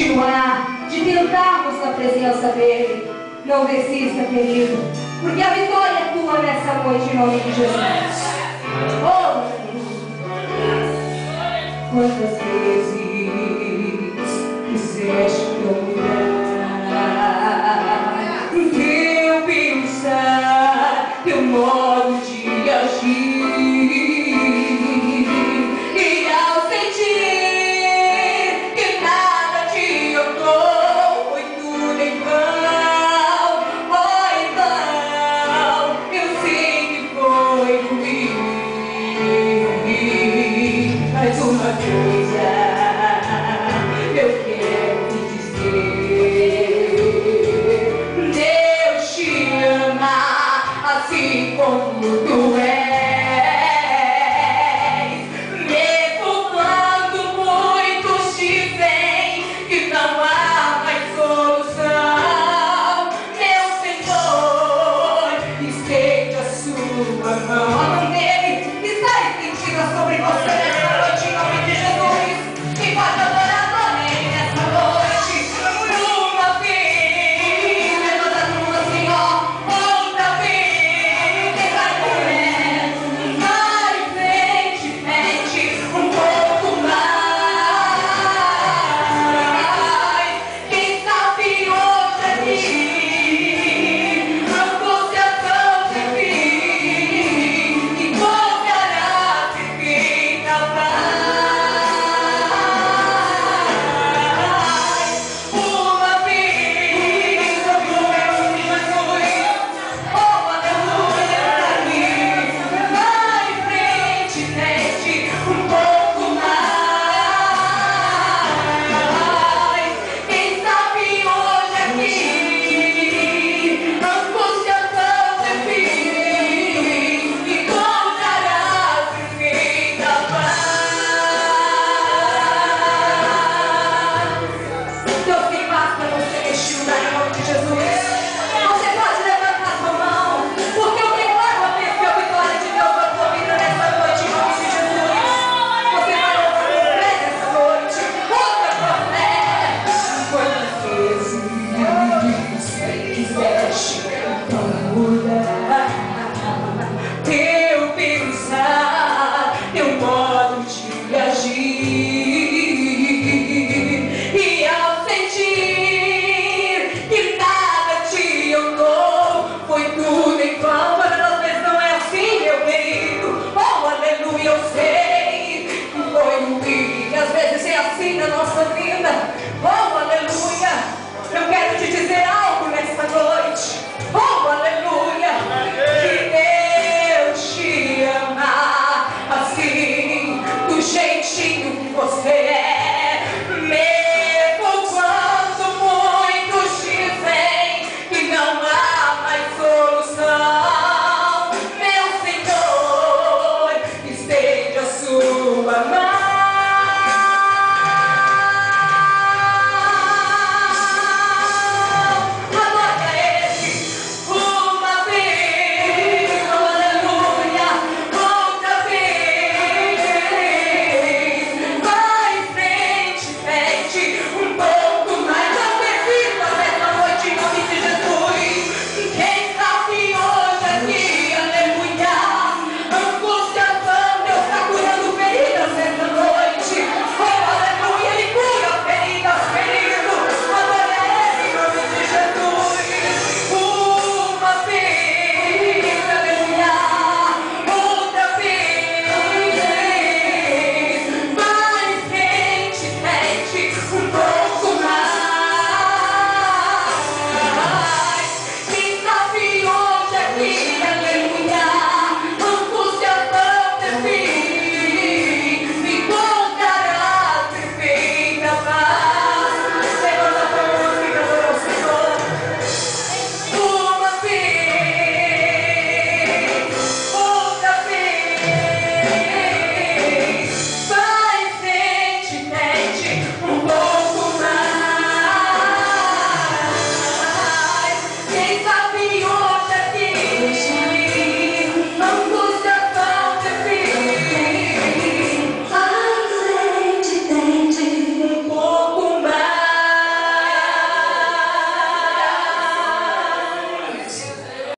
continuar, de tentarmos na presença dele. Não desista, querido, porque a vitória é tua nessa noite, em nome de Jesus. Oh, quantas